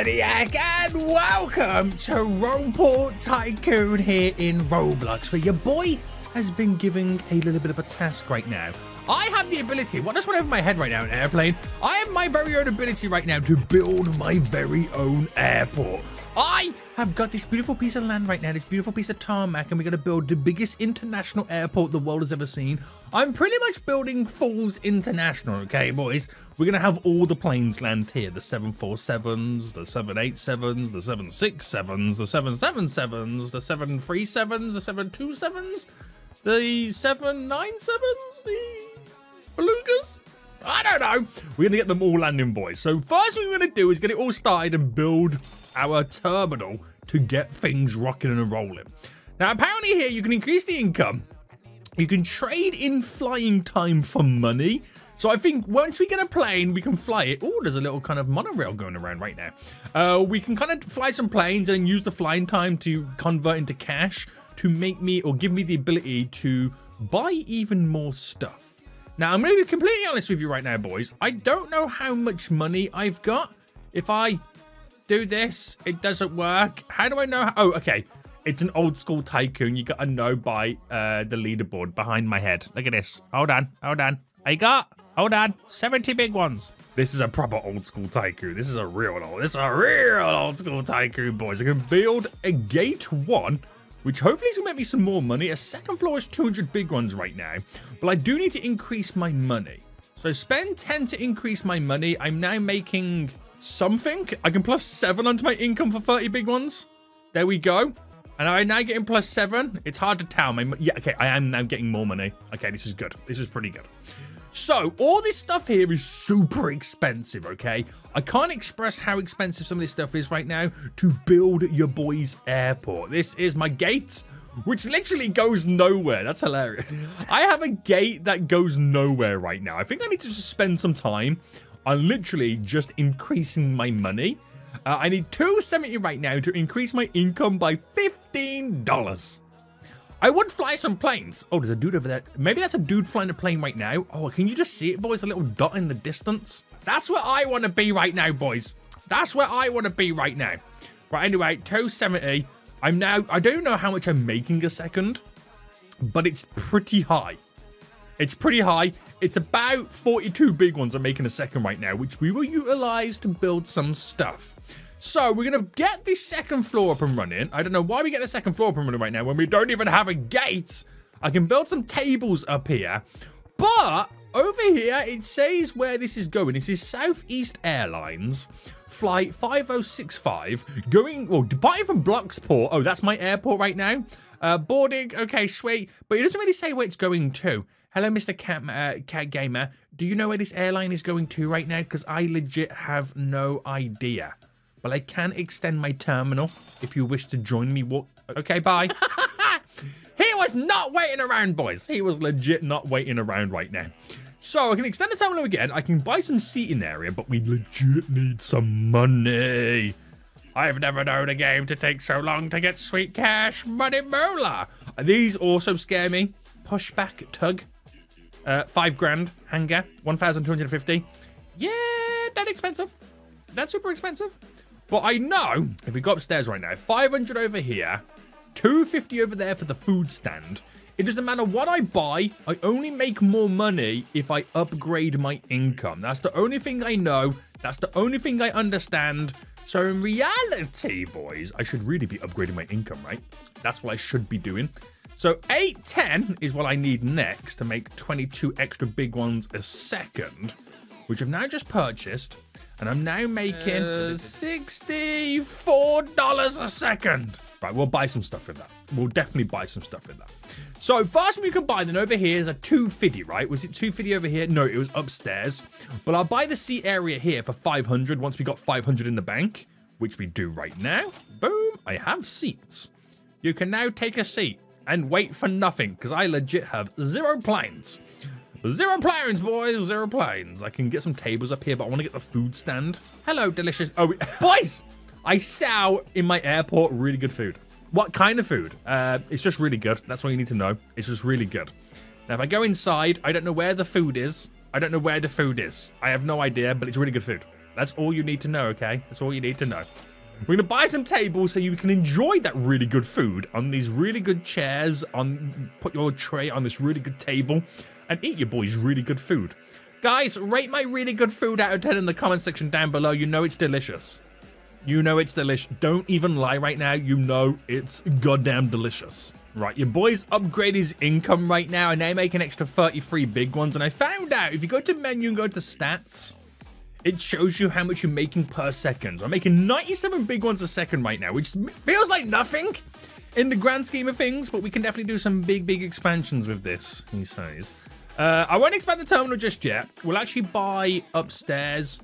Zodiac, and welcome to Roboport Tycoon here in Roblox, where your boy has been giving a little bit of a task right now. I have the ability, what just went over my head right now, an airplane? I have my very own ability right now to build my very own airport. I have got this beautiful piece of land right now, this beautiful piece of tarmac, and we're going to build the biggest international airport the world has ever seen. I'm pretty much building Falls International, okay, boys? We're going to have all the planes land here, the 747s, the 787s, the 767s, the 777s, the 737s, the 727s, the 797s, the belugas? I don't know. We're going to get them all landing, boys. So first thing we're going to do is get it all started and build our terminal to get things rocking and rolling. Now, apparently here you can increase the income. You can trade in flying time for money. So I think once we get a plane, we can fly it. Oh, there's a little kind of monorail going around right now. Uh, we can kind of fly some planes and use the flying time to convert into cash to make me or give me the ability to buy even more stuff. Now, I'm going to be completely honest with you right now, boys. I don't know how much money I've got. If I do this, it doesn't work. How do I know? How oh, okay. It's an old school tycoon. You got to know by uh, the leaderboard behind my head. Look at this. Hold on. Hold on. I got, hold on, 70 big ones. This is a proper old school tycoon. This is a real old, this is a real old school tycoon, boys. I can build a gate one which hopefully is going to make me some more money. A second floor is 200 big ones right now, but I do need to increase my money. So spend 10 to increase my money. I'm now making something. I can plus 7 onto my income for 30 big ones. There we go. And I'm now getting plus 7. It's hard to tell. My, yeah, okay, I am now getting more money. Okay, this is good. This is pretty good. So, all this stuff here is super expensive, okay? I can't express how expensive some of this stuff is right now to build your boy's airport. This is my gate, which literally goes nowhere. That's hilarious. I have a gate that goes nowhere right now. I think I need to spend some time on literally just increasing my money. Uh, I need 270 right now to increase my income by $15. I would fly some planes. Oh, there's a dude over there. Maybe that's a dude flying a plane right now. Oh, can you just see it, boys? A little dot in the distance. That's where I want to be right now, boys. That's where I want to be right now. Right, anyway, 270. I'm now, I don't know how much I'm making a second, but it's pretty high. It's pretty high. It's about 42 big ones I'm making a second right now, which we will utilize to build some stuff. So we're going to get the second floor up and running. I don't know why we get the second floor up and running right now when we don't even have a gate. I can build some tables up here. But over here, it says where this is going. This is Southeast Airlines, flight 5065, going, well, departing from Bloxport. Oh, that's my airport right now. Uh, boarding, okay, sweet. But it doesn't really say where it's going to. Hello, Mr. Cat, uh, Cat Gamer. Do you know where this airline is going to right now? Because I legit have no idea but I can extend my terminal if you wish to join me. What? Okay, bye. he was not waiting around, boys. He was legit not waiting around right now. So I can extend the terminal again. I can buy some seating area, but we legit need some money. I've never known a game to take so long to get sweet cash money moolah. These also scare me. Pushback tug. Uh, five grand hangar. 1,250. Yeah, that expensive. That's super expensive. But I know if we go upstairs right now, 500 over here, 250 over there for the food stand. It doesn't matter what I buy, I only make more money if I upgrade my income. That's the only thing I know. That's the only thing I understand. So in reality, boys, I should really be upgrading my income, right? That's what I should be doing. So 810 is what I need next to make 22 extra big ones a second, which I've now just purchased. And I'm now making uh, $64 a second. Right, we'll buy some stuff with that. We'll definitely buy some stuff with that. So first we can buy, then over here is a 250, right? Was it 250 over here? No, it was upstairs. But I'll buy the seat area here for 500 once we got 500 in the bank, which we do right now. Boom, I have seats. You can now take a seat and wait for nothing because I legit have zero planes. Zero planes, boys, zero planes. I can get some tables up here, but I want to get the food stand. Hello, delicious. Oh, boys, I sell in my airport really good food. What kind of food? Uh, it's just really good. That's all you need to know. It's just really good. Now, if I go inside, I don't know where the food is. I don't know where the food is. I have no idea, but it's really good food. That's all you need to know, okay? That's all you need to know. We're going to buy some tables so you can enjoy that really good food on these really good chairs, on put your tray on this really good table, and eat your boys' really good food. Guys, rate my really good food out of 10 in the comment section down below. You know it's delicious. You know it's delicious. Don't even lie right now. You know it's goddamn delicious. Right, your boy's upgrade his income right now, and they make an extra 33 big ones. And I found out if you go to menu and go to stats, it shows you how much you're making per second. I'm making 97 big ones a second right now, which feels like nothing in the grand scheme of things, but we can definitely do some big, big expansions with this, he says. Uh, I won't expand the terminal just yet. We'll actually buy upstairs.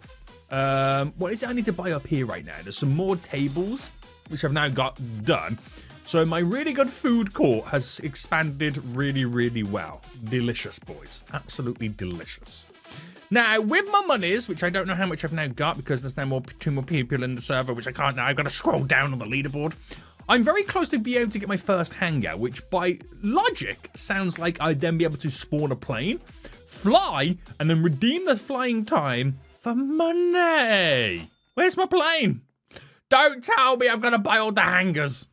Um, what is it I need to buy up here right now? There's some more tables, which I've now got done. So my really good food court has expanded really, really well. Delicious, boys. Absolutely delicious. Now, with my monies, which I don't know how much I've now got because there's now more two more people in the server, which I can't now. I've got to scroll down on the leaderboard. I'm very close to being able to get my first hangar, which by logic sounds like I'd then be able to spawn a plane, fly, and then redeem the flying time for money. Where's my plane? Don't tell me I've got to buy all the hangars.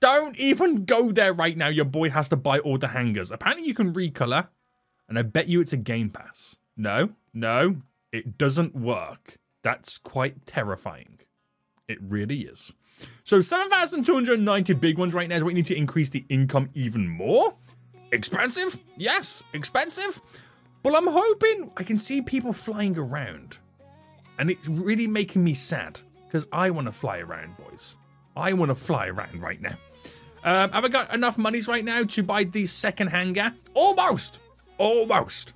Don't even go there right now. Your boy has to buy all the hangars. Apparently you can recolor, and I bet you it's a game pass. No, no, it doesn't work. That's quite terrifying. It really is. So 7,290 big ones right now is what you need to increase the income even more. Expensive? Yes, expensive. But I'm hoping I can see people flying around. And it's really making me sad because I want to fly around, boys. I want to fly around right now. Um, have I got enough monies right now to buy the second hangar? Almost. Almost.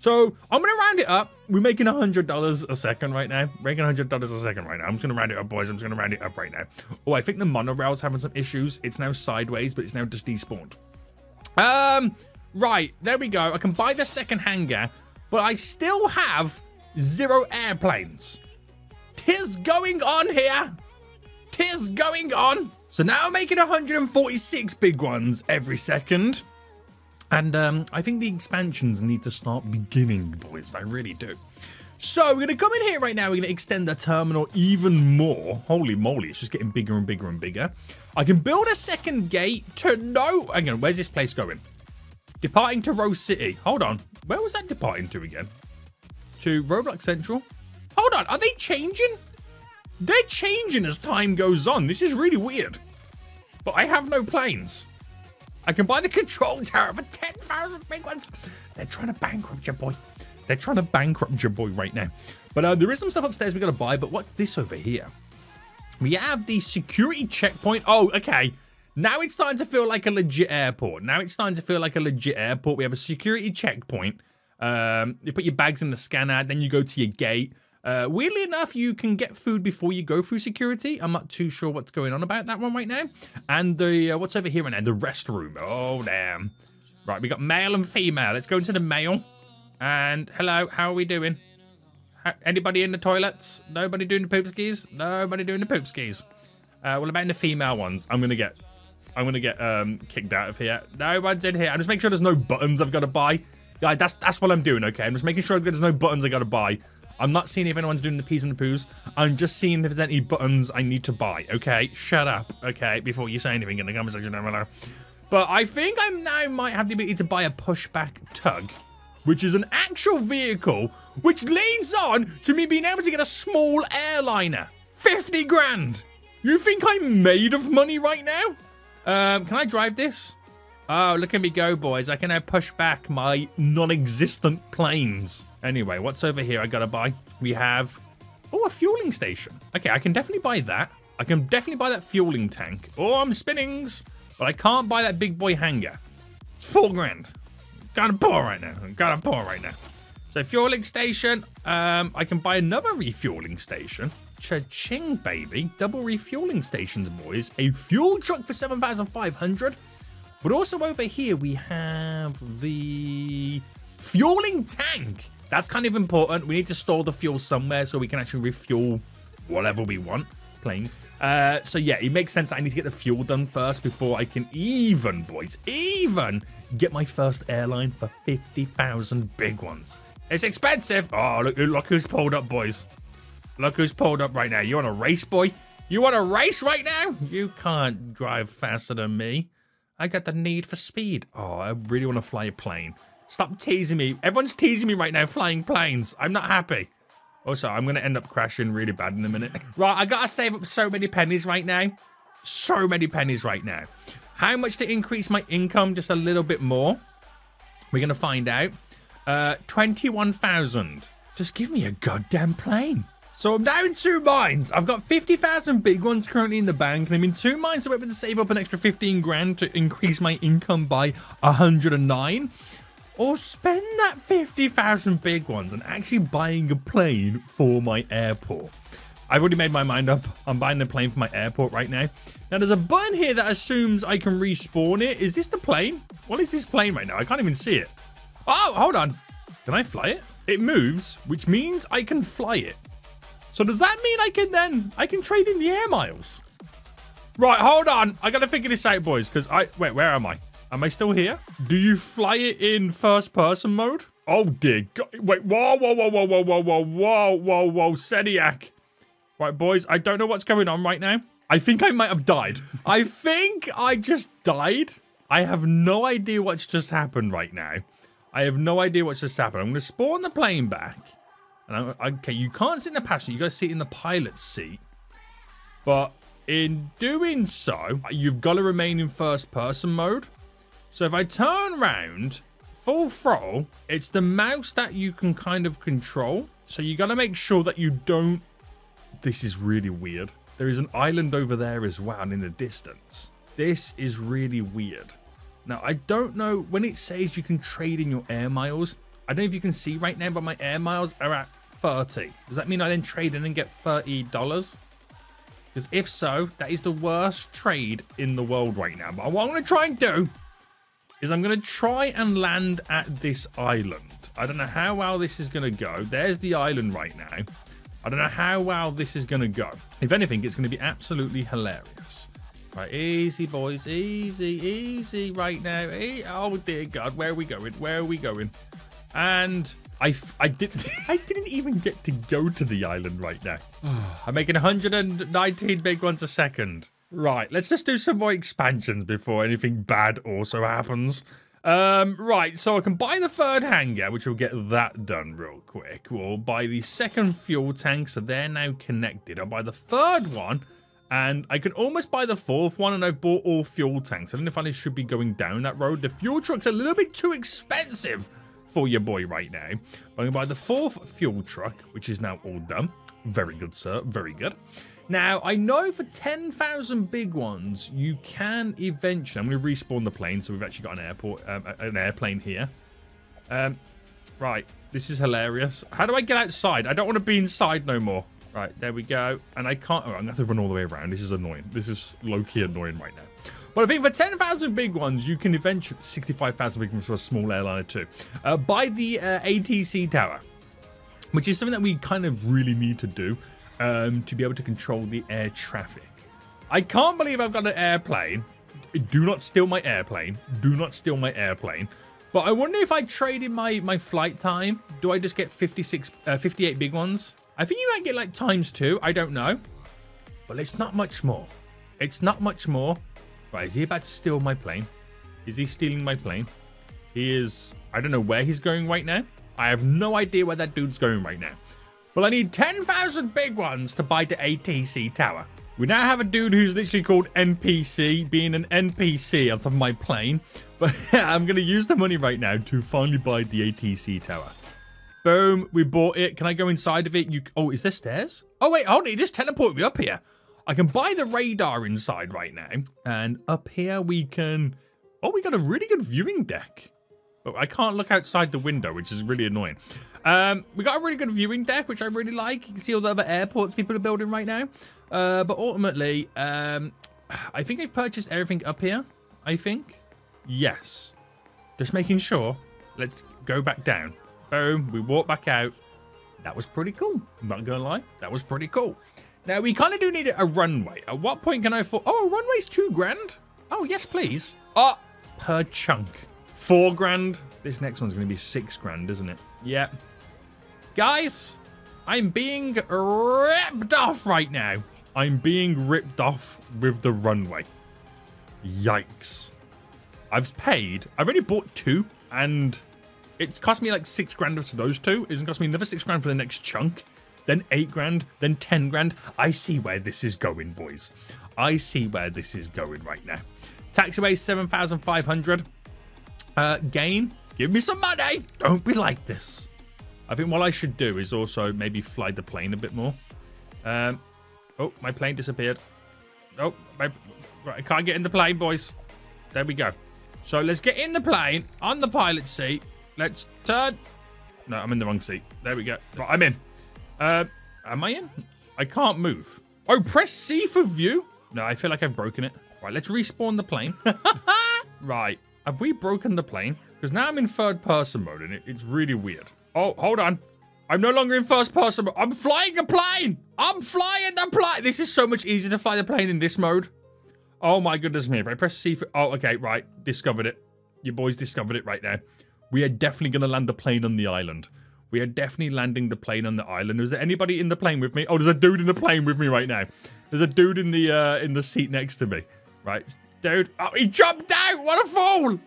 So I'm gonna round it up. We're making hundred dollars a second right now. Making hundred dollars a second right now. I'm just gonna round it up, boys. I'm just gonna round it up right now. Oh, I think the monorail's having some issues. It's now sideways, but it's now just despawned. Um, right there we go. I can buy the second hangar, but I still have zero airplanes. Tis going on here. Tis going on. So now I'm making 146 big ones every second. And um, I think the expansions need to start beginning, boys. I really do. So we're going to come in here right now. We're going to extend the terminal even more. Holy moly, it's just getting bigger and bigger and bigger. I can build a second gate to no... Hang on, where's this place going? Departing to Rose City. Hold on. Where was that departing to again? To Roblox Central? Hold on, are they changing? They're changing as time goes on. This is really weird. But I have no planes. I can buy the control tower for 10,000 big ones. They're trying to bankrupt your boy. They're trying to bankrupt your boy right now. But uh, there is some stuff upstairs we got to buy. But what's this over here? We have the security checkpoint. Oh, okay. Now it's starting to feel like a legit airport. Now it's starting to feel like a legit airport. We have a security checkpoint. Um, you put your bags in the scanner, then you go to your gate. Uh, weirdly enough, you can get food before you go through security. I'm not too sure what's going on about that one right now. And the uh, what's over here right now? The restroom. Oh, damn. Right, we got male and female. Let's go into the male. And hello, how are we doing? anybody in the toilets? Nobody doing the poop skis? Nobody doing the poop skis. Uh, what about in the female ones? I'm gonna get, I'm gonna get um, kicked out of here. No one's in here. I'm just making sure there's no buttons I've got to buy. Yeah, that's that's what I'm doing. Okay, I'm just making sure there's no buttons I got to buy. I'm not seeing if anyone's doing the peas and the poos. I'm just seeing if there's any buttons I need to buy. Okay, shut up. Okay, before you say anything in the below. But I think I now might have the ability to buy a pushback tug, which is an actual vehicle, which leads on to me being able to get a small airliner. 50 grand. You think I'm made of money right now? Um, can I drive this? Oh, look at me go, boys. I can now push back my non-existent planes. Anyway, what's over here I gotta buy? We have... Oh, a fueling station. Okay, I can definitely buy that. I can definitely buy that fueling tank. Oh, I'm spinnings. But I can't buy that big boy hangar. It's Four grand. Got a poor right now. Got a poor right now. So fueling station. Um, I can buy another refueling station. Cha-ching, baby. Double refueling stations, boys. A fuel truck for 7,500. But also over here, we have the fueling tank. That's kind of important. We need to store the fuel somewhere so we can actually refuel whatever we want. Planes. Uh, so yeah, it makes sense that I need to get the fuel done first before I can even, boys, even get my first airline for 50,000 big ones. It's expensive. Oh, look, look who's pulled up, boys. Look who's pulled up right now. You want a race, boy? You want a race right now? You can't drive faster than me. I got the need for speed. Oh, I really want to fly a plane. Stop teasing me. Everyone's teasing me right now, flying planes. I'm not happy. Also, I'm going to end up crashing really bad in a minute. right, I got to save up so many pennies right now. So many pennies right now. How much to increase my income just a little bit more? We're going to find out. Uh, 21,000. Just give me a goddamn plane. So I'm now in two mines. I've got 50,000 big ones currently in the bank, and I'm in two mines, so I'm able to save up an extra 15 grand to increase my income by 109. Or spend that 50,000 big ones and actually buying a plane for my airport. I've already made my mind up. I'm buying a plane for my airport right now. Now, there's a button here that assumes I can respawn it. Is this the plane? What is this plane right now? I can't even see it. Oh, hold on. Can I fly it? It moves, which means I can fly it. So does that mean I can then, I can trade in the air miles? Right, hold on. I gotta figure this out, boys, because I, wait, where am I? Am I still here? Do you fly it in first person mode? Oh dear God. Wait, whoa, whoa, whoa, whoa, whoa, whoa, whoa, whoa, whoa, whoa, Sediac. Right, boys, I don't know what's going on right now. I think I might have died. I think I just died. I have no idea what's just happened right now. I have no idea what's just happened. I'm going to spawn the plane back. And I'm, okay, you can't sit in the passenger. You got to sit in the pilot's seat. But in doing so, you've got to remain in first person mode. So if I turn round full throttle, it's the mouse that you can kind of control. So you got to make sure that you don't... This is really weird. There is an island over there as well in the distance. This is really weird. Now, I don't know, when it says you can trade in your air miles, I don't know if you can see right now, but my air miles are at 30. Does that mean I then trade in and get $30? Because if so, that is the worst trade in the world right now. But what I'm going to try and do is I'm going to try and land at this island. I don't know how well this is going to go. There's the island right now. I don't know how well this is going to go. If anything, it's going to be absolutely hilarious. Right, easy, boys. Easy, easy right now. Oh, dear God. Where are we going? Where are we going? And I, I, did, I didn't even get to go to the island right now. I'm making 119 big ones a second. Right, let's just do some more expansions before anything bad also happens. Um, right, so I can buy the third hangar, which will get that done real quick. We'll buy the second fuel tank, so they're now connected. I'll buy the third one, and I can almost buy the fourth one, and I've bought all fuel tanks. I don't know if I should be going down that road. The fuel truck's a little bit too expensive for your boy right now. But I'm going to buy the fourth fuel truck, which is now all done. Very good, sir. Very good. Now, I know for 10,000 big ones, you can eventually... I'm going to respawn the plane, so we've actually got an airport, um, an airplane here. Um, right, this is hilarious. How do I get outside? I don't want to be inside no more. Right, there we go. And I can't... Oh, I'm going to have to run all the way around. This is annoying. This is low-key annoying right now. But I think for 10,000 big ones, you can eventually... 65,000 big ones for a small airliner too. Uh, buy the uh, ATC tower, which is something that we kind of really need to do um, to be able to control the air traffic. I can't believe I've got an airplane. Do not steal my airplane. Do not steal my airplane. But I wonder if I trade in my, my flight time, do I just get 56, uh, 58 big ones? I think you might get like times two. I don't know. But it's not much more. It's not much more. Right, is he about to steal my plane? Is he stealing my plane? He is... I don't know where he's going right now. I have no idea where that dude's going right now. Well, I need 10,000 big ones to buy the ATC tower. We now have a dude who's literally called NPC, being an NPC on top of my plane. But I'm going to use the money right now to finally buy the ATC tower. Boom, we bought it. Can I go inside of it? You Oh, is there stairs? Oh, wait, hold on. It just teleported me up here. I can buy the radar inside right now. And up here we can... Oh, we got a really good viewing deck. But I can't look outside the window, which is really annoying. Um, we got a really good viewing deck, which I really like. You can see all the other airports people are building right now. Uh, but ultimately, um, I think I've purchased everything up here. I think. Yes. Just making sure. Let's go back down. Boom. We walk back out. That was pretty cool. I'm not going to lie. That was pretty cool. Now, we kind of do need a runway. At what point can I afford... Oh, a runway's two grand? Oh, yes, please. Oh, per chunk. Four grand. This next one's going to be six grand, isn't it? Yeah. Guys, I'm being ripped off right now. I'm being ripped off with the runway. Yikes. I've paid. I've only bought two, and it's cost me like six grand for those two. It's cost me another six grand for the next chunk, then eight grand, then ten grand. I see where this is going, boys. I see where this is going right now. Taxiway 7,500. Uh, gain, give me some money. Don't be like this. I think what I should do is also maybe fly the plane a bit more. Um, oh, my plane disappeared. Oh, my, I can't get in the plane, boys. There we go. So let's get in the plane on the pilot seat. Let's turn. No, I'm in the wrong seat. There we go. Right, I'm in. Uh, am I in? I can't move. Oh, press C for view. No, I feel like I've broken it. Right, let's respawn the plane. right, have we broken the plane? Because now I'm in third person mode and it, it's really weird. Oh, hold on. I'm no longer in first person. I'm flying a plane. I'm flying the plane. This is so much easier to fly the plane in this mode. Oh my goodness me. If I press C for... Oh, okay, right. Discovered it. Your boys discovered it right now. We are definitely going to land the plane on the island. We are definitely landing the plane on the island. Is there anybody in the plane with me? Oh, there's a dude in the plane with me right now. There's a dude in the uh, in the seat next to me. Right, dude. Oh, he jumped out. What a fool.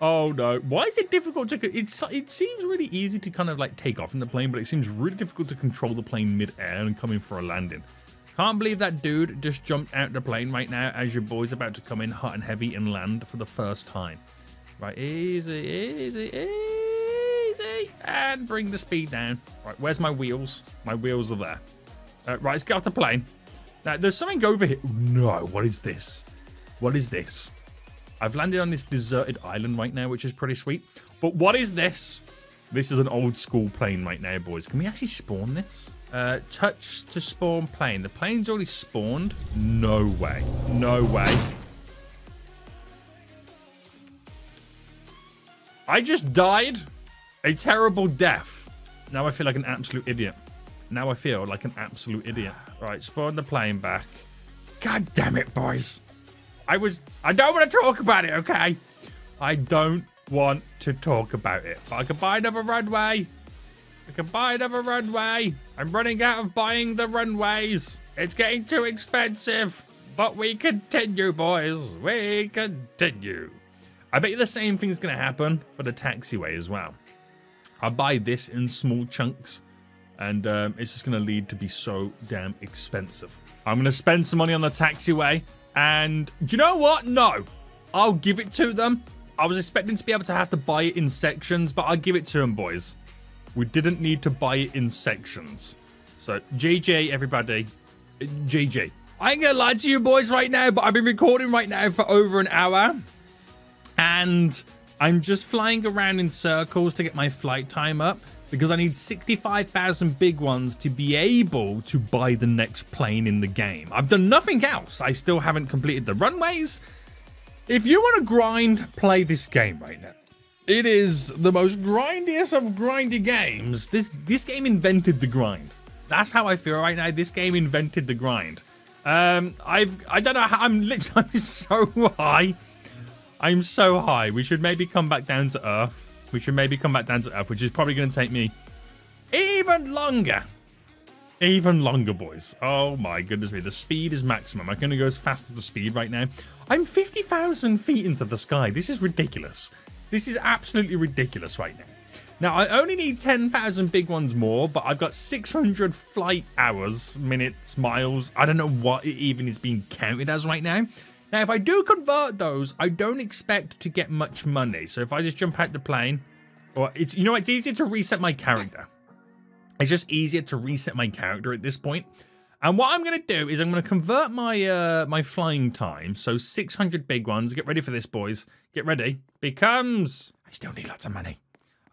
Oh no. Why is it difficult to... It's, it seems really easy to kind of like take off in the plane, but it seems really difficult to control the plane mid-air and come in for a landing. Can't believe that dude just jumped out the plane right now as your boy's about to come in hot and heavy and land for the first time. Right, easy, easy, easy. And bring the speed down. Right, where's my wheels? My wheels are there. Uh, right, let's get off the plane. Now, there's something over here. No, what is this? What is this? I've landed on this deserted island right now, which is pretty sweet. But what is this? This is an old school plane right now, boys. Can we actually spawn this? Uh, touch to spawn plane. The plane's already spawned. No way. No way. I just died a terrible death. Now I feel like an absolute idiot. Now I feel like an absolute idiot. Right, spawn the plane back. God damn it, boys. I was... I don't want to talk about it, okay? I don't want to talk about it. But I can buy another runway. I can buy another runway. I'm running out of buying the runways. It's getting too expensive. But we continue, boys. We continue. I bet you the same thing's going to happen for the taxiway as well. I buy this in small chunks. And um, it's just going to lead to be so damn expensive. I'm going to spend some money on the taxiway. And do you know what? No, I'll give it to them. I was expecting to be able to have to buy it in sections, but I'll give it to them, boys. We didn't need to buy it in sections. So, JJ, everybody. Uh, GG. I ain't gonna lie to you boys right now, but I've been recording right now for over an hour. And I'm just flying around in circles to get my flight time up because I need 65,000 big ones to be able to buy the next plane in the game. I've done nothing else. I still haven't completed the runways. If you want to grind, play this game right now. It is the most grindiest of grindy games. This this game invented the grind. That's how I feel right now. This game invented the grind. Um, I've I don't know how I'm literally so high. I'm so high. We should maybe come back down to earth. We should maybe come back down to Earth, which is probably going to take me even longer. Even longer, boys. Oh my goodness me. The speed is maximum. I'm going to go as fast as the speed right now. I'm 50,000 feet into the sky. This is ridiculous. This is absolutely ridiculous right now. Now, I only need 10,000 big ones more, but I've got 600 flight hours, minutes, miles. I don't know what it even is being counted as right now. Now, if I do convert those, I don't expect to get much money. So if I just jump out the plane, or it's, you know, it's easier to reset my character. It's just easier to reset my character at this point. And what I'm going to do is I'm going to convert my uh, my flying time. So 600 big ones. Get ready for this, boys. Get ready. Becomes... I still need lots of money.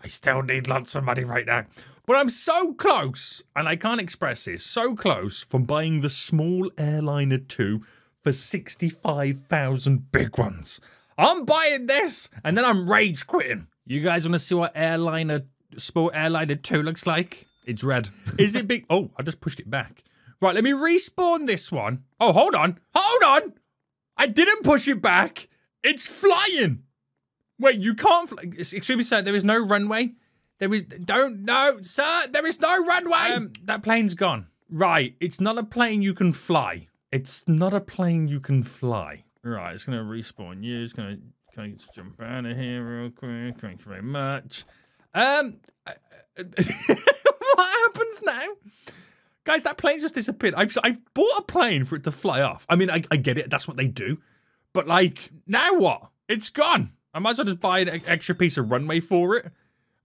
I still need lots of money right now. But I'm so close, and I can't express this, so close from buying the small airliner 2 for 65,000 big ones. I'm buying this and then I'm rage quitting. You guys want to see what airliner, sport airliner 2 looks like? It's red. Is it big? Oh, I just pushed it back. Right, let me respawn this one. Oh, hold on. Hold on. I didn't push it back. It's flying. Wait, you can't fly. Excuse me, sir. There is no runway. There is don't no, sir. There is no runway. Um, that plane's gone. Right, it's not a plane you can fly. It's not a plane you can fly. Right, it's gonna respawn you. It's gonna can I jump out of here real quick? Thank you very much. Um, what happens now? Guys, that plane just disappeared. I've, I've bought a plane for it to fly off. I mean, I, I get it. That's what they do. But, like, now what? It's gone. I might as well just buy an extra piece of runway for it.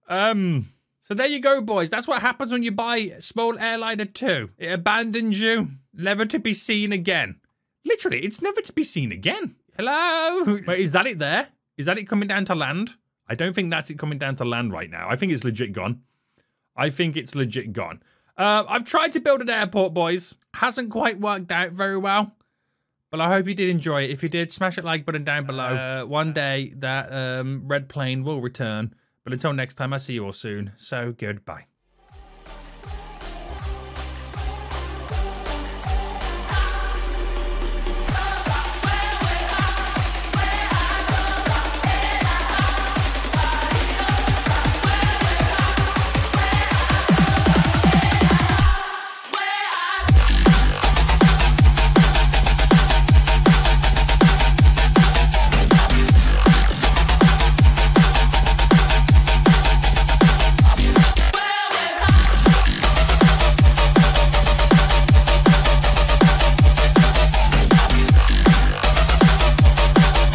Um, so there you go, boys. That's what happens when you buy Small Airliner 2. It abandons you, never to be seen again. Literally, it's never to be seen again. Hello? Wait, is that it there? Is that it coming down to land? I don't think that's it coming down to land right now. I think it's legit gone. I think it's legit gone. Uh, I've tried to build an airport, boys. Hasn't quite worked out very well. But I hope you did enjoy it. If you did, smash that like button down below. Uh, one day that um, red plane will return. But until next time, I'll see you all soon. So goodbye.